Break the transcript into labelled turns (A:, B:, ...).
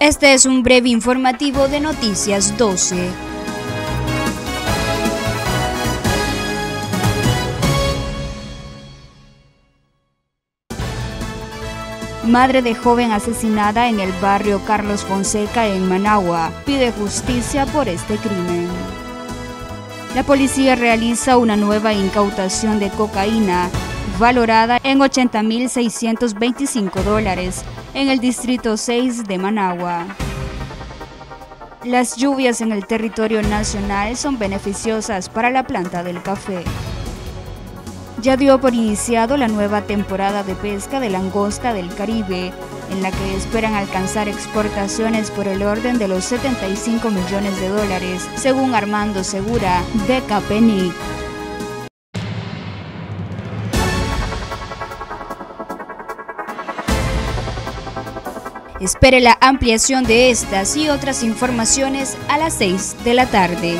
A: Este es un breve informativo de Noticias 12. Madre de joven asesinada en el barrio Carlos Fonseca en Managua pide justicia por este crimen. La policía realiza una nueva incautación de cocaína valorada en 80.625 dólares en el Distrito 6 de Managua. Las lluvias en el territorio nacional son beneficiosas para la planta del café. Ya dio por iniciado la nueva temporada de pesca de langosta del Caribe, en la que esperan alcanzar exportaciones por el orden de los 75 millones de dólares, según Armando Segura de Capenic. Espere la ampliación de estas y otras informaciones a las 6 de la tarde.